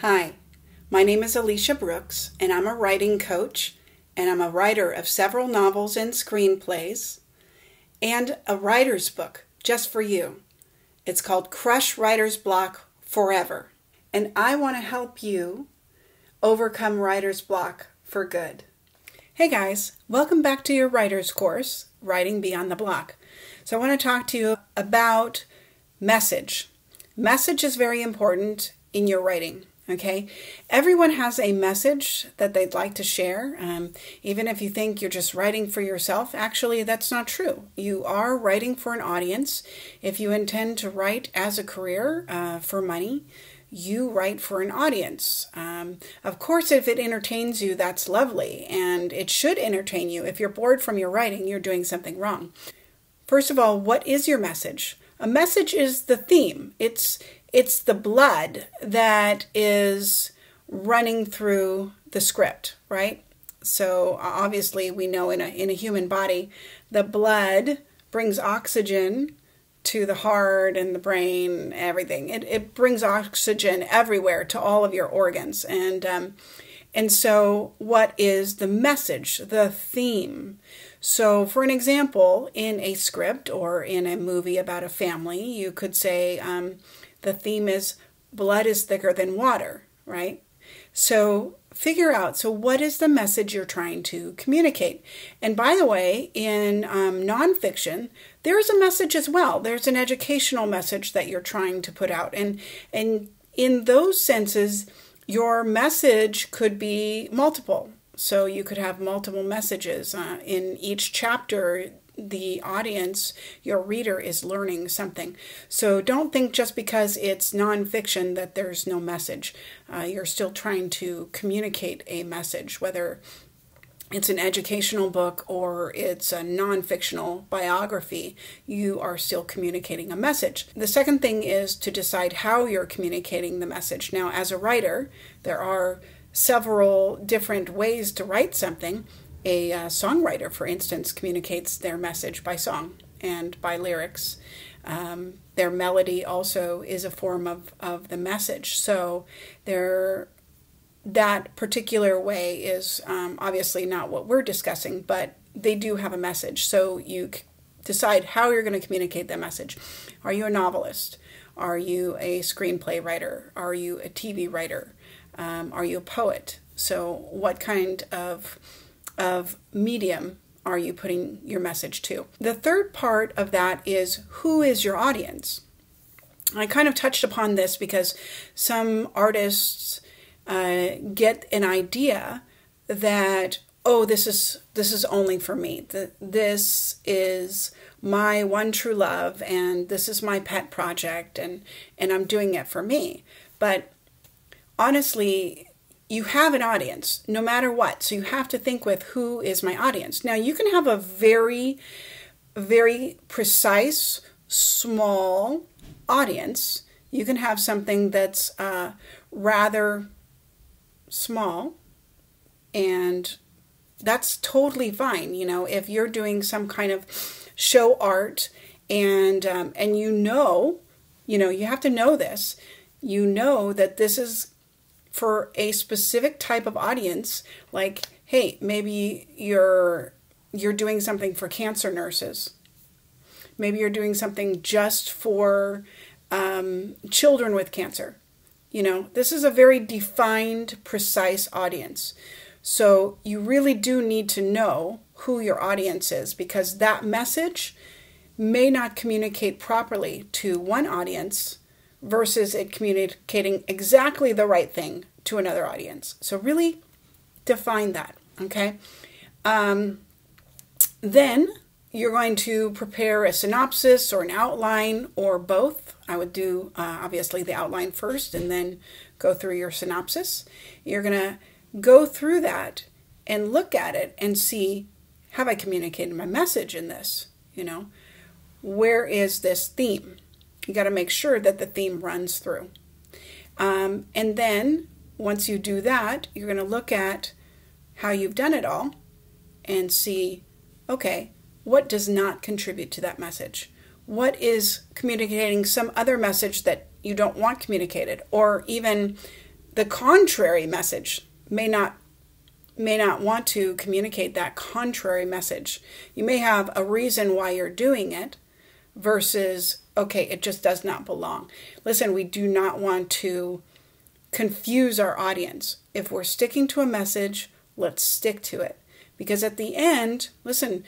Hi, my name is Aleisha Brooks, and I'm a writing coach, and I'm a writer of several novels and screenplays, and a writer's book just for you. It's called Crush Writer's Block Forever, and I want to help you overcome writer's block for good. Hey guys, welcome back to your writer's course, Writing Beyond the Block. So, I want to talk to you about message. Message is very important in your writing. Okay, everyone has a message that they'd like to share. Um, even if you think you're just writing for yourself, actually, that's not true. You are writing for an audience. If you intend to write as a career uh, for money, you write for an audience. Um, of course, if it entertains you, that's lovely, and it should entertain you. If you're bored from your writing, you're doing something wrong. First of all, what is your message? A message is the theme. It's it's the blood that is running through the script, right? So obviously we know in a in a human body, the blood brings oxygen to the heart and the brain, everything. It it brings oxygen everywhere to all of your organs, and um, and so what is the message, the theme? So, for an example, in a script or in a movie about a family, you could say um, the theme is blood is thicker than water, right? So, figure out so what is the message you're trying to communicate and by the way in um, nonfiction there's a message as well there's an educational message that you're trying to put out and and in those senses your message could be multiple so you could have multiple messages uh, in each chapter. The audience, your reader, is learning something. So don't think just because it's nonfiction that there's no message. Uh, you're still trying to communicate a message, whether it's an educational book or it's a non fictional biography, you are still communicating a message. The second thing is to decide how you're communicating the message. Now, as a writer, there are several different ways to write something. A uh, songwriter, for instance, communicates their message by song and by lyrics. Um, their melody also is a form of, of the message. So there, that particular way is um, obviously not what we're discussing, but they do have a message. So you decide how you're going to communicate that message. Are you a novelist? Are you a screenplay writer? Are you a TV writer? Um, are you a poet? So, what kind of of medium are you putting your message to? The third part of that is who is your audience? I kind of touched upon this because some artists uh, get an idea that oh this is this is only for me this is my one true love and this is my pet project and and I'm doing it for me but honestly, you have an audience no matter what. So you have to think with who is my audience. Now, you can have a very, very precise, small audience. You can have something that's uh, rather small and that's totally fine you know if you're doing some kind of show art and um, and you know you know you have to know this you know that this is for a specific type of audience like hey maybe you're you're doing something for cancer nurses. Maybe you're doing something just for um, children with cancer. You know this is a very defined precise audience. So you really do need to know who your audience is because that message may not communicate properly to one audience versus it communicating exactly the right thing to another audience. So, really define that, okay? Um, then you're going to prepare a synopsis or an outline or both. I would do uh, obviously the outline first and then go through your synopsis. You're going to go through that and look at it and see have I communicated my message in this? You know, where is this theme? You got to make sure that the theme runs through. Um, and then once you do that, you're going to look at how you've done it all and see okay, what does not contribute to that message? What is communicating some other message that you don't want communicated? Or even the contrary message may not may not want to communicate that contrary message. You may have a reason why you're doing it versus okay, it just does not belong. Listen, we do not want to confuse our audience. If we're sticking to a message, let's stick to it. Because at the end, listen,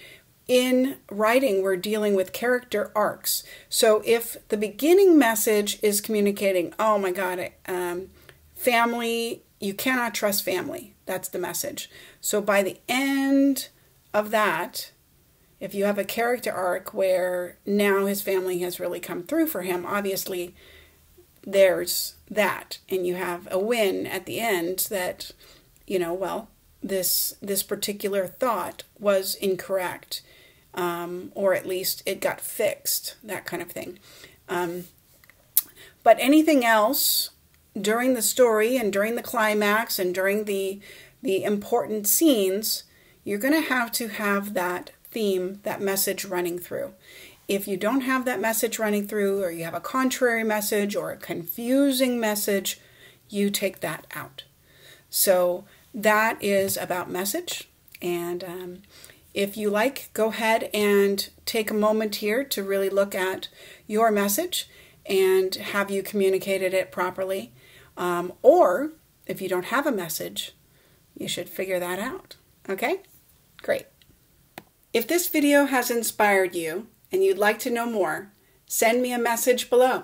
in writing, we're dealing with character arcs. So if the beginning message is communicating, oh my God, um, family, you cannot trust family. That's the message. So by the end of that, if you have a character arc where now his family has really come through for him, obviously there's that. And you have a win at the end that, you know, well, this this particular thought was incorrect um, or at least it got fixed, that kind of thing. Um, but anything else during the story and during the climax and during the the important scenes, you're going to have to have that theme, that message running through. If you don't have that message running through, or you have a contrary message or a confusing message, you take that out. So that is about message. And um, if you like, go ahead and take a moment here to really look at your message and have you communicated it properly. Um, or if you don't have a message, you should figure that out. Okay? Great. If this video has inspired you and you'd like to know more, send me a message below.